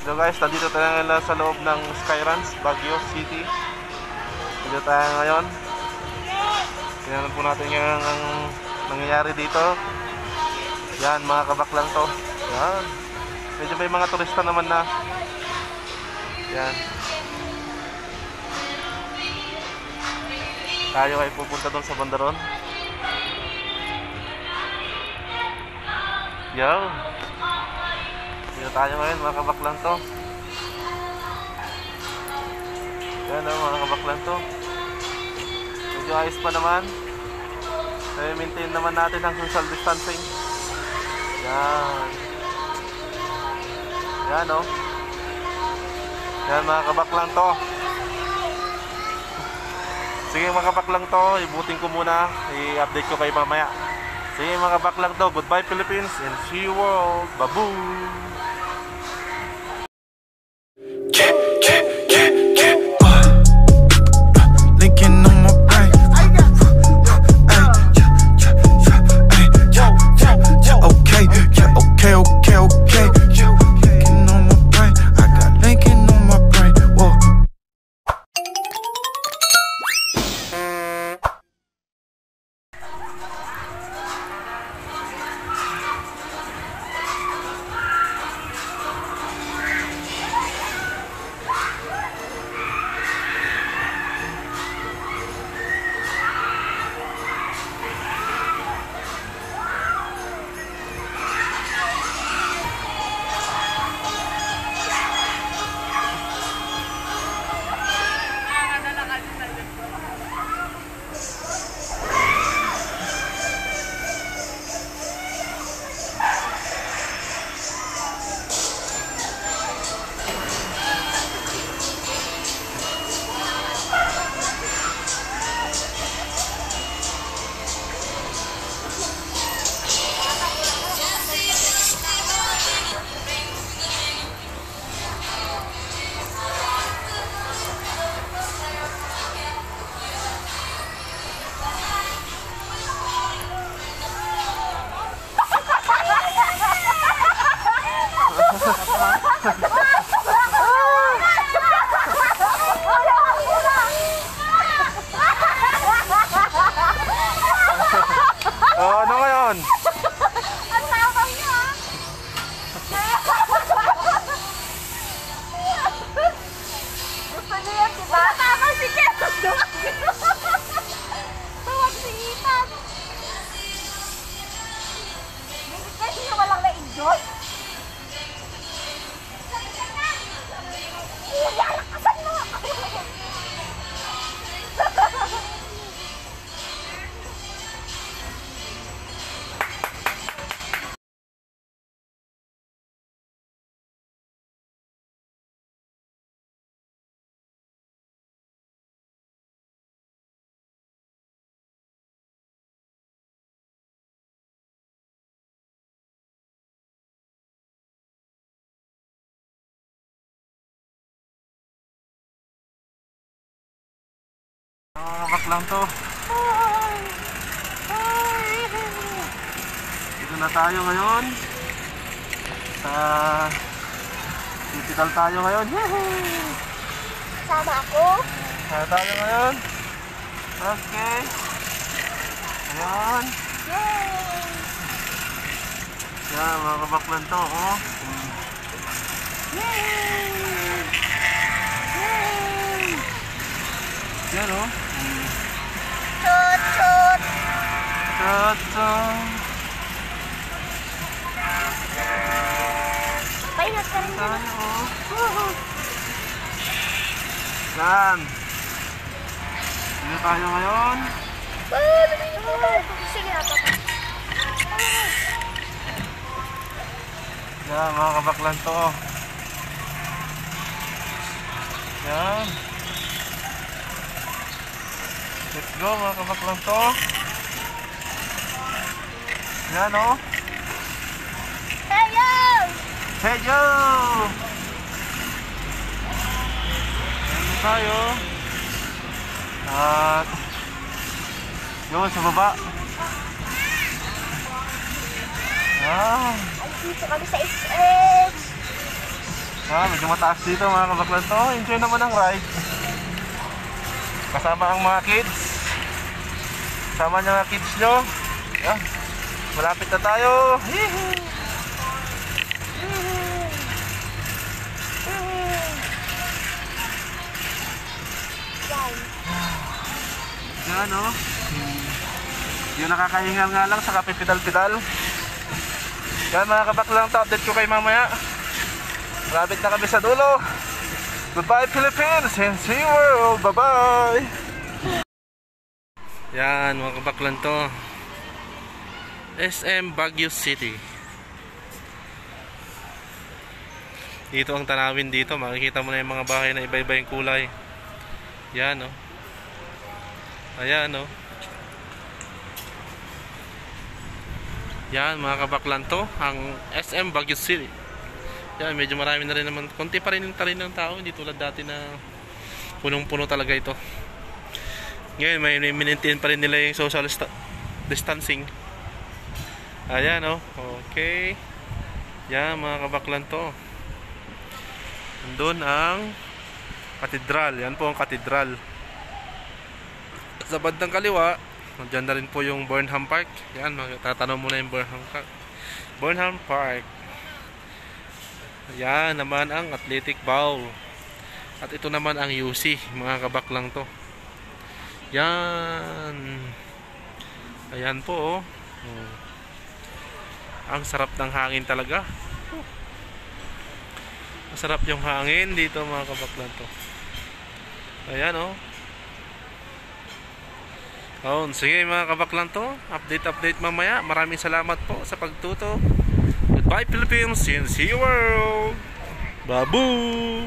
So guys, nandito tayo ngayon sa loob ng Skyruns, Baguio City. Dito tayo ngayon. Tingnan po natin yung ang nangyayari dito. Yan, mga kabaklang to. Yan. Medyo may mga turista naman na. Yan. Tayo ay pupunta doon sa bandaron. Yo. Dito tayo ngayon, mga kabaklang to. Yan o, mga kabaklang to. Medyo ayos pa naman. Kaya maintain naman natin ang social distancing. Yan. Yan o. Yan mga kabaklang to. Sige mga kabaklang to, ibutin ko muna. I-update ko kayo mamaya. Sige mga kabaklang to, goodbye Philippines and see you world. Babu! Ano Mga kabaklang to. Dito na tayo ngayon. Sa Digital tayo ngayon. Sama ako. Tayo tayo ngayon. Okay. Ayan. Yay! Yan, mga kabaklan to. Oh. Yay! Yay! Yan oh. Chut, chut! Tata. Paingat ka rin Tayo na. oh. Yan. Dito tayo ngayon. Ah, lumayo mo. Sige papa. Yan, mga kabaklan to. oh. Yan. Let's go, mga kabaklan to. Yan oh. Hey, yo! Hey Joe! Ano tayo? At yun sa baba. Ah, Ay, dito kami sa SX. Ah, medyo mataas dito mga kabaklan to. Enjoy naman ang ride. Kasama ang mga kids. Kasama niyo mga kids nyo. Yan. Malapit na tayo. Hihi. Yan o. Yung nakakahingal nga lang sa kapipidal-pidal. Yan mga kabaklang to. Update ko kay mamaya. Malapit na kami sa dulo. Goodbye Philippines and see you world. Bye-bye. Yan mga kabaklan to. SM Baguio City. Dito ang tanawin dito. Makikita mo na yung mga bahay na iba-iba yung kulay. Yan oh. Ayan oh. Yan mga kabaklan to. Ang SM Baguio City. Yan, medyo marami na rin naman. Konti pa rin yung tarin ng tao. Hindi tulad dati na punong-puno talaga ito. Ngayon, may maintain pa rin nila yung social sta- distancing. Ayan, oh. Okay. Yan, mga kabaklan to. Andun ang katedral. Yan po ang katedral. Sa bandang kaliwa, Diyan na rin po yung Burnham Park. Yan, tatanong muna yung Burnham Park. Burnham Park. Yan naman ang Athletic Bowl. At ito naman ang UC. Mga kabak lang to. Yan. Ayan po oh. Oh. Ang sarap ng hangin talaga. Masarap yung hangin dito mga kabaklan to. Ayan oh. Oh, sige mga kabaklan to. Update update mamaya. Maraming salamat po sa pagtuto. Goodbye Philippines see you world. Babu.